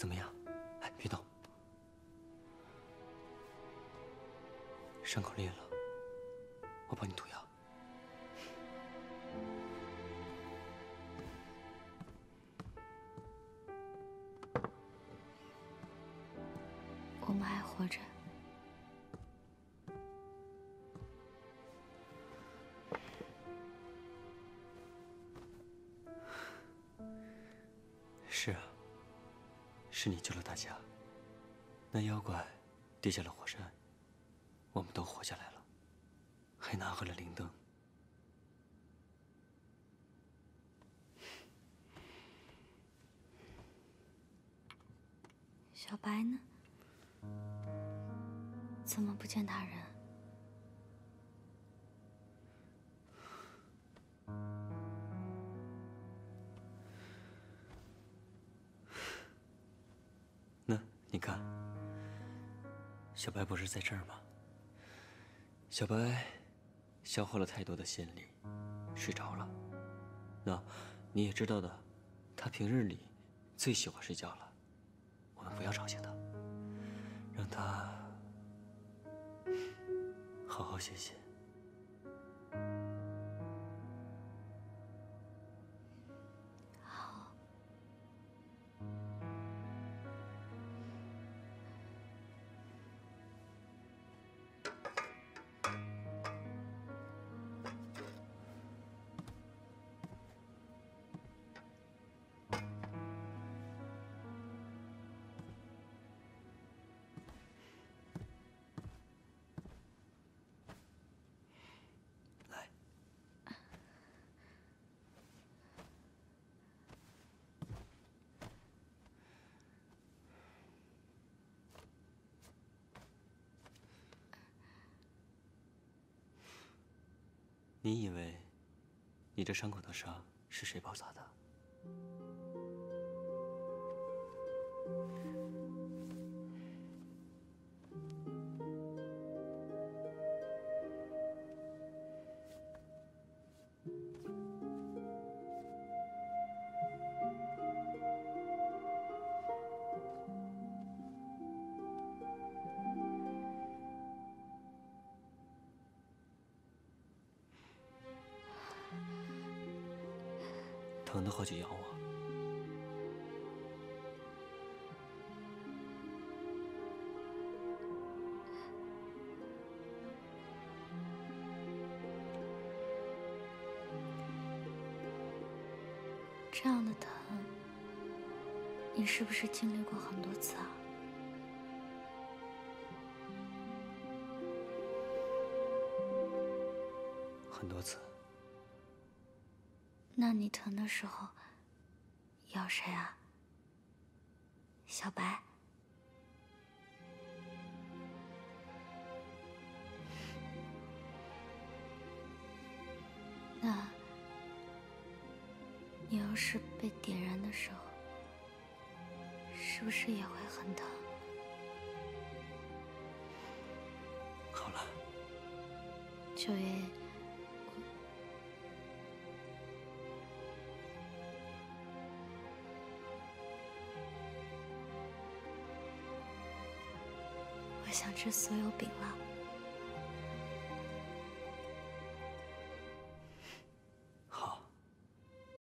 怎么样？哎别动伤口裂了我帮你涂药。我们还活着。是你救了大家。那妖怪跌下了火山，我们都活下来了，还拿回了灵灯。小白呢？怎么不见他人？你看，小白不是在这儿吗？小白消耗了太多的心力，睡着了。那你也知道的，他平日里最喜欢睡觉了。我们不要吵醒他，让他好好歇歇。你以为你这伤口的伤是谁包扎的？疼的话就咬我。这样的疼，你是不是经历过很多次啊？很多次。那你疼的时候咬谁啊？小白。那你要是被点燃的时候，是不是也会很疼？好了，九爷，想吃所有饼了。